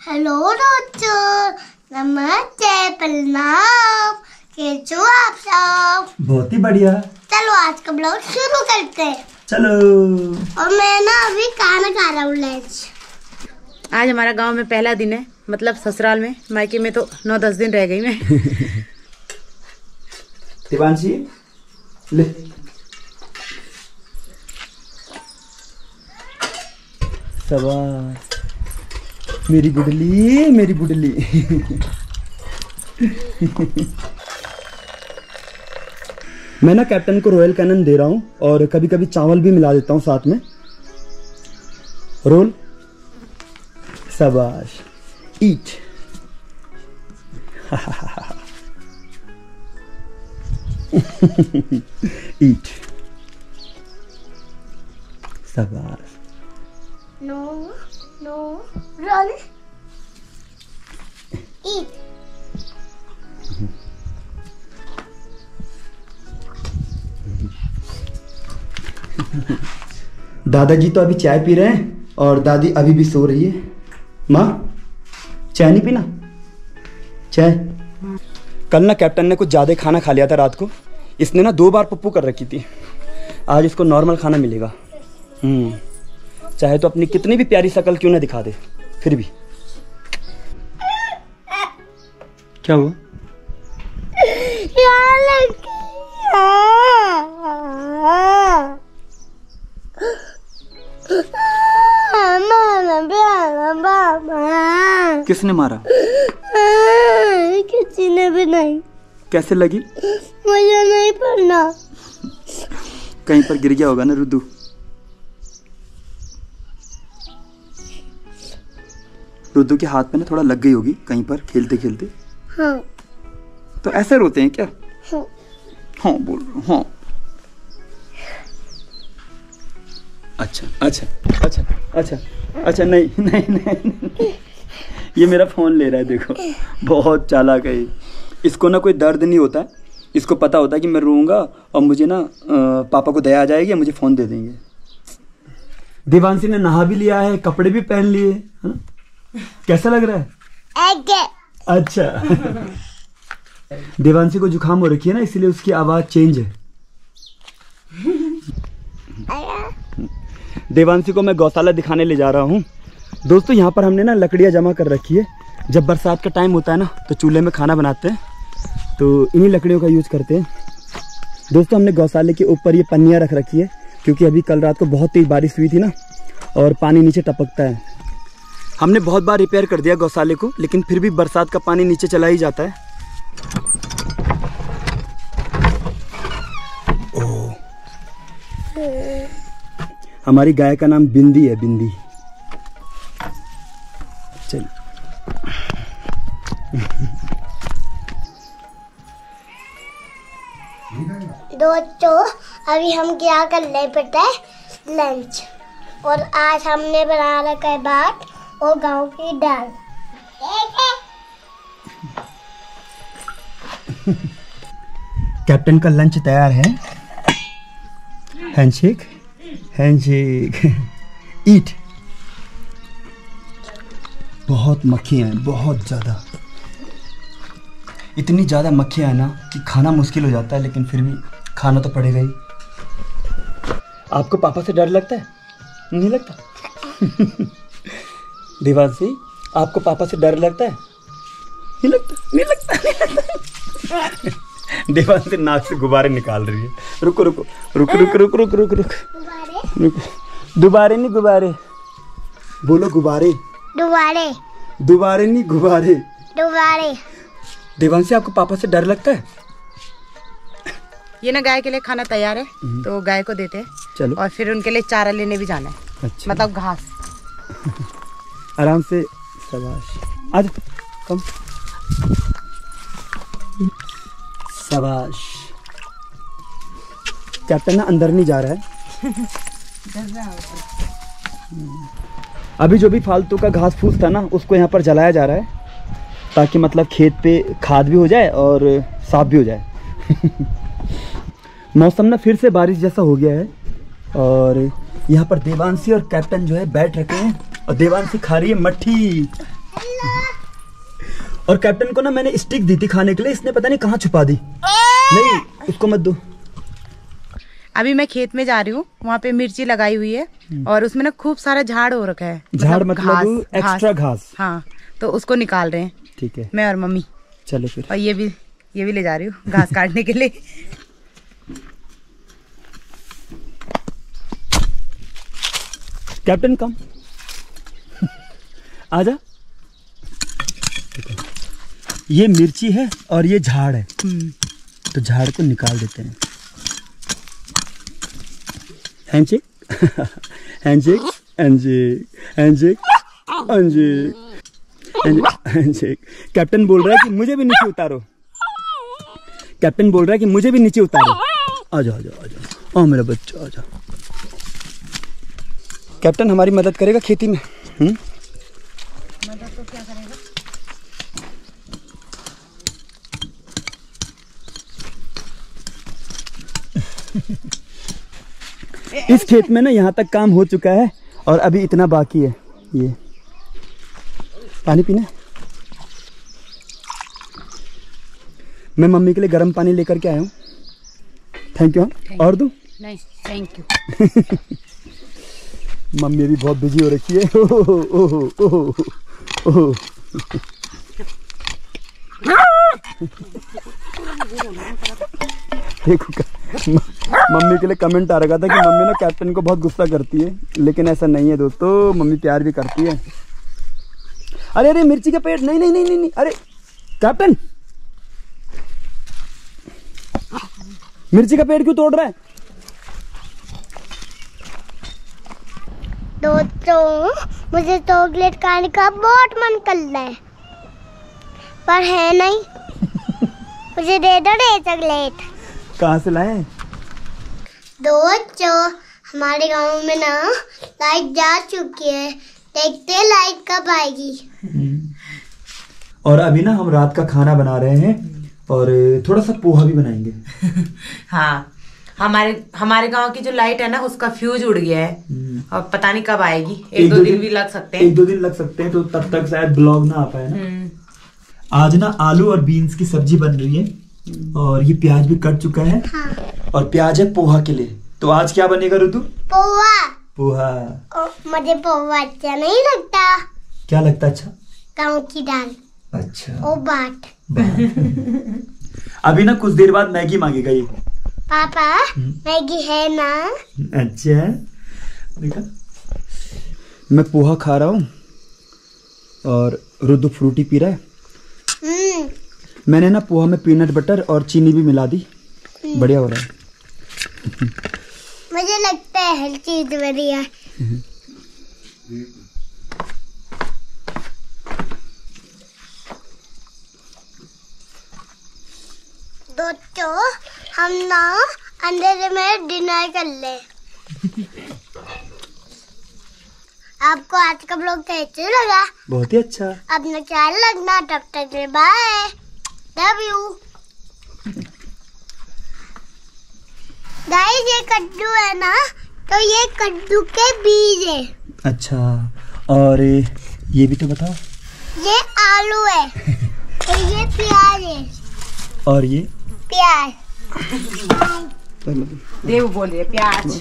Hello दोस्तों नमस्ते प्रणाम कैसे हो आप सब बहुत ही बढ़िया। चलो आज का ब्लॉग शुरू करते हैं। चलो। और मैं ना अभी खाना खा रहा हूँ लंच आज हमारा गाँव में पहला दिन है मतलब ससुराल में। मायके में तो नौ दस दिन रह गई मैं। दिवांशी ले। शाबाश मेरी गुडली मेरी गुडली। मैं ना कैप्टन को रॉयल कैनन दे रहा हूँ और कभी कभी चावल भी मिला देता हूँ साथ में। रोल शाबाश ईट ईट शाबाश नो नो रन ईट दादाजी तो अभी चाय पी रहे हैं और दादी अभी भी सो रही है। माँ, चाय नहीं पीना? चाय? कल ना कैप्टन ने कुछ ज़्यादा खाना खा लिया था रात को। इसने ना दो बार पप्पू कर रखी थी। आज इसको नॉर्मल खाना मिलेगा। हम्म। चाहे तो अपनी कितनी भी प्यारी शक्ल क्यों ना दिखा दे फिर भी। क्या हुआ? किसने मारा? किसी ने भी नहीं। कैसे लगी? मुझे नहीं पढ़ना। कहीं पर गिर गया होगा ना रुद्दू रुद्दू के हाथ में ना थोड़ा लग गई होगी कहीं पर खेलते खेलते। हाँ। तो ऐसे रोते हैं क्या? हाँ। हाँ बोल रहा हूँ अच्छा अच्छा अच्छा अच्छा अच्छा नहीं नहीं नहीं, नहीं। ये मेरा फ़ोन ले रहा है देखो। बहुत चालाक है इसको ना कोई दर्द नहीं होता। है इसको पता होता है कि मैं रोऊँगा और मुझे ना पापा को दया आ जाएगी मुझे फ़ोन दे देंगे। देवांशी ने नहा भी लिया है कपड़े भी पहन लिए है ना? कैसा लग रहा है? अच्छा। देवांशी को जुकाम हो रखी है ना इसलिए उसकी आवाज़ चेंज है। देवांशी को मैं गौशाला दिखाने ले जा रहा हूँ। दोस्तों यहाँ पर हमने ना लकड़ियाँ जमा कर रखी है। जब बरसात का टाइम होता है ना तो चूल्हे में खाना बनाते हैं। तो इन्हीं लकड़ियों का यूज़ करते हैं। दोस्तों हमने गौशाले के ऊपर ये पन्नियाँ रख रखी है क्योंकि अभी कल रात को बहुत तेज बारिश हुई थी ना और पानी नीचे टपकता है। हमने बहुत बार रिपेयर कर दिया गौशाले को, लेकिन फिर भी बरसात का पानी नीचे चला ही जाता है। ओह। हमारी गाय का नाम बिंदी है, बिंदी। चल। दोस्तों, अभी हम क्या कर रहे है लंच और आज हमने बना रखा है भात। और गाँव की दाल कैप्टन का लंच तैयार है। हैंडशेक? हैंडशेक। ईट। बहुत मक्खियाँ हैं, बहुत ज़्यादा। इतनी ज़्यादा मक्खियाँ हैं ना कि खाना मुश्किल हो जाता है, लेकिन फिर भी खाना तो पड़ेगा ही। आपको पापा से डर लगता है? नहीं लगता? देवांशी आपको पापा से डर लगता है? नहीं लगता नहीं लगता नहीं लगता। देवांशी नाक से गुब्बारे निकाल रही है। रुको रुको रुको रुको रुको रुको रुको रुको। रुको। दोबारे नहीं गुब्बारे। बोलो गुब्बारे। दोबारे। दोबारे नहीं गुब्बारे। दोबारे। देवांशी आपको पापा से डर लगता है? ये ना गाय के लिए खाना तैयार है हम्म। तो गाय को देते हैं। चलो। और फिर उनके लिए चारा लेने भी जाना है। अच्छा। मतलब घास। आराम से शाबाश। आज कम। शाबाश। कैप्टन ना अंदर नहीं जा रहा है। अभी जो भी फालतू का घास फूस था ना, उसको यहाँ पर जलाया जा रहा है, ताकि मतलब खेत पे खाद भी हो जाए और साफ़ भी हो जाए। मौसम ना फिर से बारिश जैसा हो गया है, और यहाँ पर देवांशी और कैप्टन जो है बैठ रखे हैं। और देवांशी खा रही है मट्ठी। और कैप्टन को ना मैंने स्टिक दी थी खाने के लिए इसने पता नहीं कहाँ छुपा दी। नहीं उसको मत दो। अभी मैं खेत में जा रही हूँ वहाँ पे मिर्ची लगाई हुई है और उसमें ना खूब सारा झाड़ हो रखा है। झाड़ मतलब घास- एक्स्ट्रा घास। हाँ तो उसको निकाल रहे हैं। ठीक है। मैं और मम्मी। चलो फिर। और ये भी ये भी ले जा रही हूँ घास काटने के लिए। Captain come. आजा। ये मिर्ची है और ये झाड़ है। हम्म, तो झाड़ को निकाल देते हैं। Handshake? Handshake? Handshake? Handshake? Handshake? Handshake. Captain बोल रहा है कि मुझे भी नीचे उतारो। कैप्टन बोल रहा है कि मुझे भी नीचे उतारो। आ जाओ आ जाओ आ जाओ ओ मेरा बच्चा आ जाओ कैप्टन हमारी मदद करेगा खेती में। हम्म इस खेत में ना यहाँ तक काम हो चुका है और अभी इतना बाकी है ये। पानी पीना मैं मम्मी के लिए गर्म पानी लेकर के आया हूँ। थैंक यू और दूँ? थैंक यू मम्मी अभी बहुत बिज़ी हो रखी है। ओहो, ओहो, ओहो, देखो मम्मी के लिए कमेंट आ रखा था कि मम्मी ना कैप्टन को बहुत गुस्सा करती है लेकिन ऐसा नहीं है दोस्तों मम्मी प्यार भी करती है। अरे अरे मिर्ची का पेड़ नहीं नहीं नहीं नहीं, नहीं अरे कैप्टन मिर्ची का पेड़ क्यों तोड़ रहा है? दोस्तों मुझे चॉकलेट खाने का बहुत मन कर रहा है। पर है नहीं। मुझे दे दो रे चॉकलेट। कहाँ से लाए? दोस्तों हमारे गाँव में ना लाइट जा चुकी है। देखते लाइट कब आएगी। और अभी ना हम रात का खाना बना रहे हैं और थोड़ा सा पोहा भी बनाएँगे। हाँ। हमारे हमारे गाँव की जो लाइट है ना उसका फ्यूज उड़ गया है। और पता नहीं कब आएगी। एक, एक दो, दो दिन, दिन भी लग सकते हैं। एक दो दिन लग सकते हैं तो तब तक शायद ब्लॉग ना आ पाए ना। हम्म, आज ना आलू और बीन्स की सब्ज़ी बन रही है और ये प्याज भी कट चुका है। हाँ। और प्याज है पोहा के लिए। तो आज क्या बनेगा ऋतु? पोहा। पोहा। मुझे पोहा अच्छा नहीं लगता। क्या लगता है अच्छा? गाँव की दाल। अच्छा। ओ बाट अभी ना कुछ देर बाद मैगी मांगेगा ये। पापा मैगी है ना? अच्छा। देखा। मैं पोहा खा रहा हूँ और रुद्र फ्रूटी पी रहा है। हम्म। मैंने ना पोहा में पीनट बटर और चीनी भी मिला दी। बढ़िया हो रहा है। मुझे लगता है हर चीज़ बढ़िया दोस्तों हम ना अंधेरे में डिनर कर ले। आपको आज का ब्लॉग कैसे लगा? बहुत ही अच्छा। अपना ख्याल रखना तब तक बाय लव यू गाइस ये कद्दू है ना? तो ये कद्दू के बीज है। अच्छा और ये भी तो बताओ। ये आलू है। और ये प्याज है। और ये? प्याज। पहले देव बोल रही है प्याज